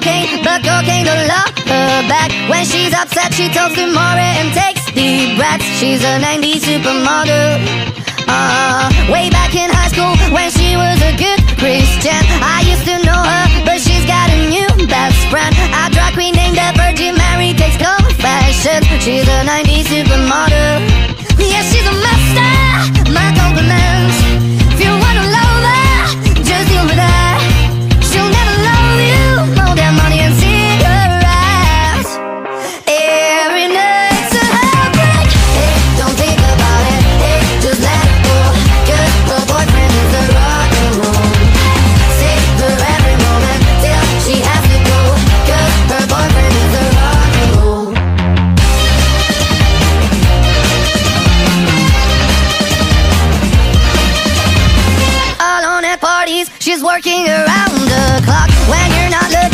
ain't gonna love her back. When she's upset, she talks to Maury and takes deep breaths. She's a 90s supermodel. Uh, way back in high school when she was a good Christian. I used to know her, but she's got a new best friend. A drag queen named the Virgin Mary takes confessions. She's a 90s supermodel. She's working around the clock. When you're not looking